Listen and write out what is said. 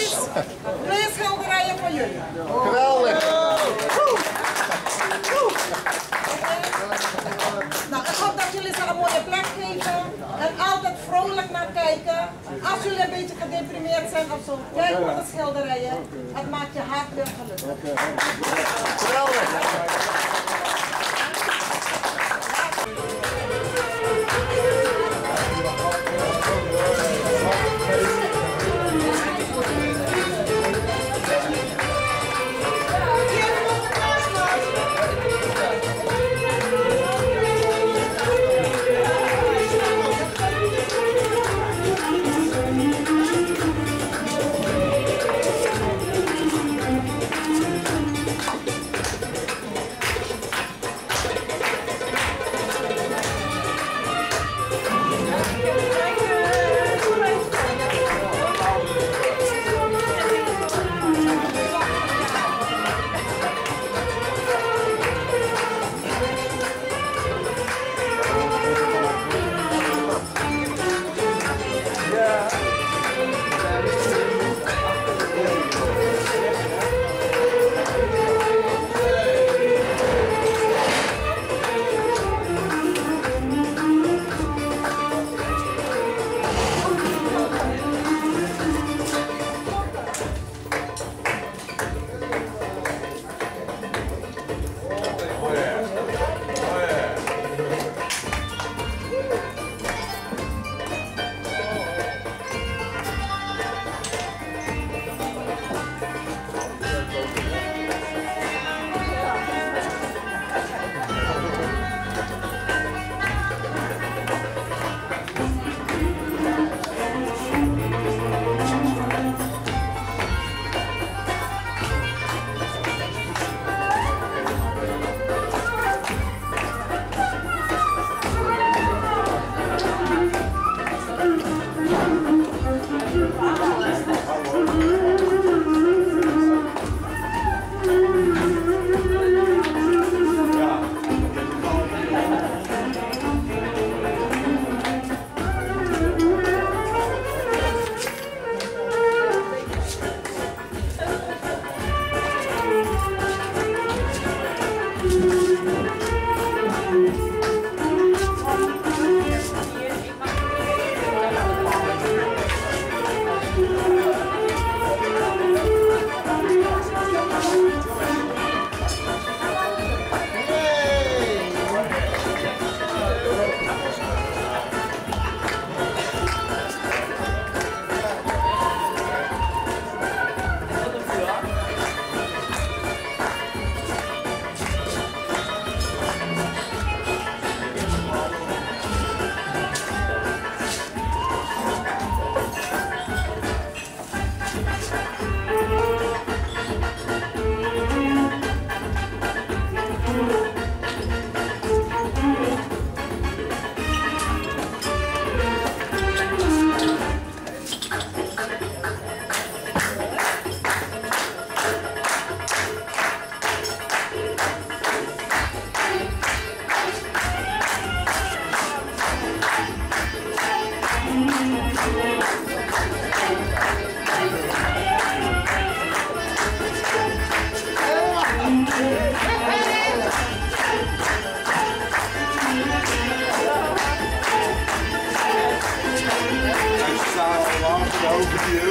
Yes! Twee schilderijen voor jullie. Geweldig! Nou, ik hoop dat jullie ze een mooie plek geven en altijd vrolijk naar kijken. Als jullie een beetje gedeprimeerd zijn of zo, kijk naar de schilderijen. Het maakt je hart weer gelukkig. Geweldig! so you.